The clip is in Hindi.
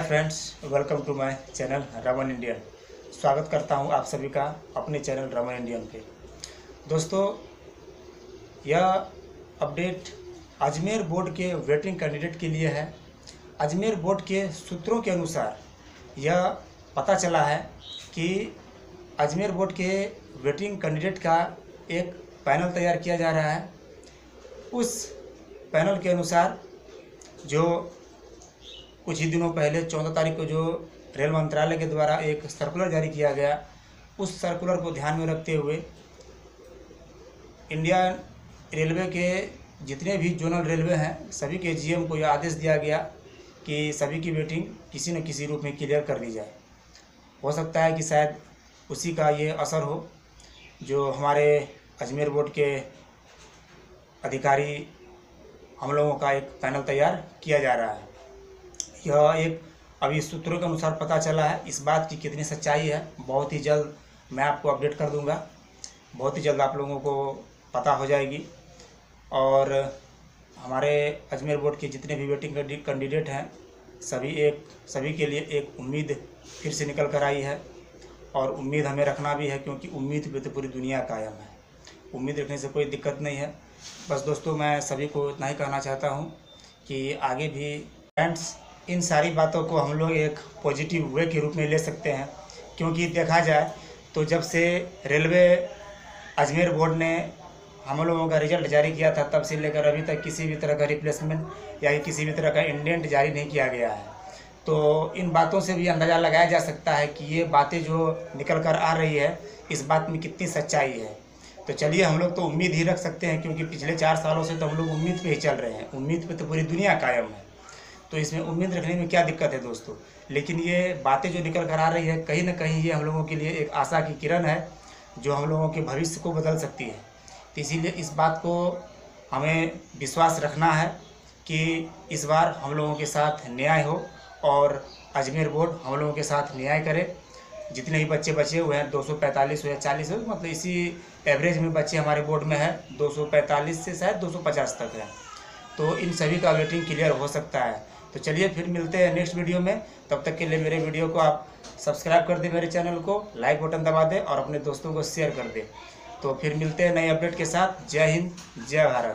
Friends welcome to my channel Raman Indian स्वागत करता हूँ आप सभी का अपने चैनल रमन इंडियन पे। दोस्तों, यह अपडेट अजमेर बोर्ड के वेटिंग कैंडिडेट के लिए है। अजमेर बोर्ड के सूत्रों के अनुसार यह पता चला है कि अजमेर बोर्ड के वेटिंग कैंडिडेट का एक पैनल तैयार किया जा रहा है। उस पैनल के अनुसार जो कुछ ही दिनों पहले, चौदह तारीख को जो रेल मंत्रालय के द्वारा एक सर्कुलर जारी किया गया, उस सर्कुलर को ध्यान में रखते हुए इंडिया रेलवे के जितने भी जोनल रेलवे हैं, सभी के जीएम को यह आदेश दिया गया कि सभी की वेटिंग किसी न किसी रूप में क्लियर कर दी जाए। हो सकता है कि शायद उसी का ये असर हो, जो हमारे अजमेर बोर्ड के अधिकारी हम लोगों का एक पैनल तैयार किया जा रहा है। यह एक अभी सूत्रों के अनुसार पता चला है। इस बात की कितनी सच्चाई है, बहुत ही जल्द मैं आपको अपडेट कर दूँगा। बहुत ही जल्द आप लोगों को पता हो जाएगी। और हमारे अजमेर बोर्ड के जितने भी वेटिंग कैंडिडेट हैं, सभी एक, सभी के लिए एक उम्मीद फिर से निकल कर आई है। और उम्मीद हमें रखना भी है, क्योंकि उम्मीद पे तो पूरी दुनिया कायम है। उम्मीद रखने से कोई दिक्कत नहीं है। बस दोस्तों, मैं सभी को इतना ही कहना चाहता हूँ कि आगे भी फ्रेंड्स इन सारी बातों को हम लोग एक पॉजिटिव वे के रूप में ले सकते हैं। क्योंकि देखा जाए तो जब से रेलवे अजमेर बोर्ड ने हम लोगों का रिज़ल्ट जारी किया था, तब से लेकर अभी तक किसी भी तरह का रिप्लेसमेंट या किसी भी तरह का इंडेंट जारी नहीं किया गया है। तो इन बातों से भी अंदाज़ा लगाया जा सकता है कि ये बातें जो निकल कर आ रही है, इस बात में कितनी सच्चाई है। तो चलिए हम लोग तो उम्मीद ही रख सकते हैं, क्योंकि पिछले चार सालों से तो हम लोग उम्मीद पे ही चल रहे हैं। उम्मीद पे तो पूरी दुनिया कायम है। तो इसमें उम्मीद रखने में क्या दिक्कत है दोस्तों? लेकिन ये बातें जो निकल कर आ रही है, कहीं ना कहीं ये हम लोगों के लिए एक आशा की किरण है, जो हम लोगों के भविष्य को बदल सकती है। तो इसीलिए इस बात को हमें विश्वास रखना है कि इस बार हम लोगों के साथ न्याय हो और अजमेर बोर्ड हम लोगों के साथ न्याय करे। जितने भी बच्चे बचे हुए हैं 245 हो या 40 हो मतलब इसी एवरेज में बच्चे हमारे बोर्ड में है 245 से शायद 250 तक है। तो इन सभी का वेटिंग क्लियर हो सकता है। तो चलिए फिर मिलते हैं नेक्स्ट वीडियो में। तब तक के लिए मेरे वीडियो को आप सब्सक्राइब कर दें मेरे चैनल को लाइक बटन दबा दें और अपने दोस्तों को शेयर कर दें। तो फिर मिलते हैं नए अपडेट के साथ। जय हिंद, जय भारत।